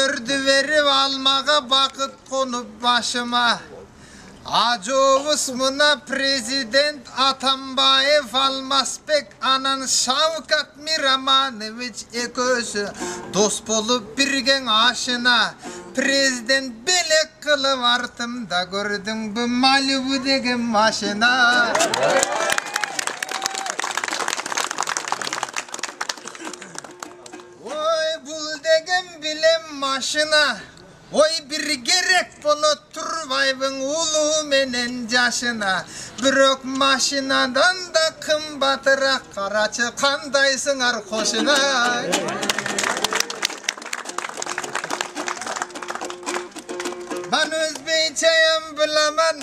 Үйлерді беріп алмаға бақыт қонып башыма. Ажоғыс мұна президент Атамбаев Алмасбек анан Шавкат Мираманович екөзі дос болып бірген ашына президент білек қылып артымда көрдің бұ малюбу деген машина. Öyle maşına Oy bir gerek bolu turvayvın ulu menen yaşına Bürök maşinadan da kım batıra Karaçı kandaysın ar koşuna Ben özbeyçeyim bilaman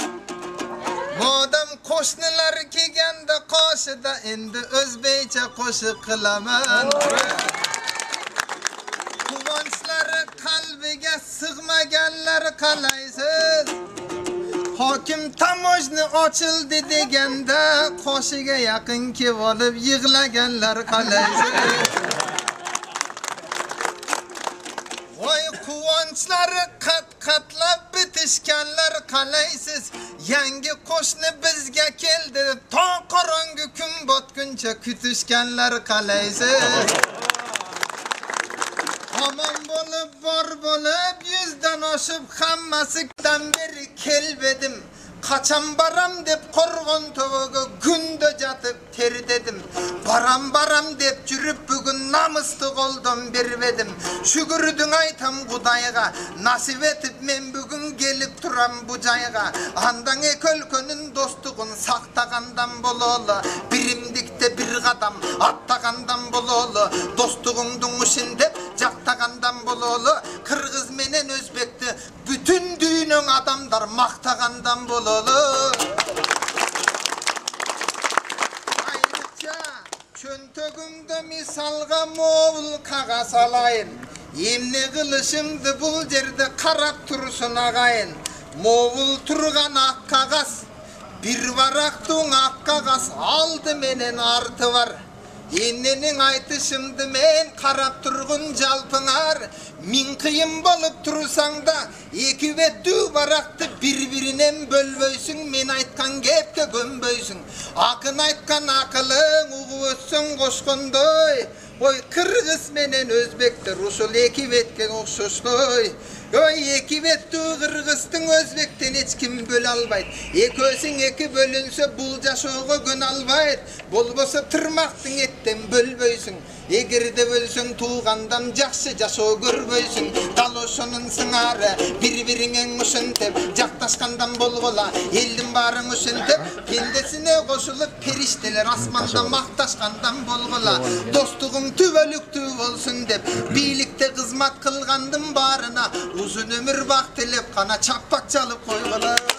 Modam koşnular kigende koşuda Endi özbeyçe koşu kılaman so'raganlar qalaysiz hokim tamojni ochildi deganda qoshiga yaqin kelib olib yig'laganlar qalaysiz voy quvonchlari qat qatlab bitishganlar qalaysiz yangi qo'shni bizga keldi deb to qorong'i kun botguncha kutishganlar qalaysiz omon bo'lib bor bo'lib қырдан хаммасы қыдан бері келбедім қачан барам деп қорғон төгі күнді жатып тердедім барам барам деп жүріп бүгін намысты қолдан бермедім шүгірдің айтам құдайға насип етіп мен бүгін келіп тұрам бұл жайға андан екі өлкенің достығын сақтағандан бұлолы бірімдікте бір қадам аттағандан бұлолы достығыңдың ішін жактагандан бололу кыргыз менен өзбекти бүтүн дүйінің адамдар мактагандан бололу Айрықша, чөнтөгүңдө мисалга мол кага салайын эмне қылышыңды бул жерде карап турсун агайын мол турган ак кагаз бир барактың ак кагаз алды менен арты бар ененің айтышымды мен қарап тұрғын жалпыңар мен қиын болып тұрсаң да екі бетті барақты бір бірінен бөлбөйсің, мен айтқан кепке көмбөйсің. ақын айтқан ақылың ұғып өтсің қошқындой, ой қырғыз менен өзбектер ушул эки бетке окшош ой екі бетті қырғыздың өзбектен кім бөлө албайды өзің екі бөлінсе бұл жашоого көн албайды болбосо тұрмақтың еттен бөлбөйсүң эгерде бөлсөң туугандан жакшы жашоо көрбөйсүң дал ошонун сыңары бири жақташқандан ушинтип жакташкандан болгула элдин ұшын ушинтип пендесине кошулуп периштелер асманда макташкандан болгула достугуң түбөлүктүү болсун деп бийлик Birlikte kızmat kılgandım barına Uzun ömür bak dilip kana çapak çalıp koygular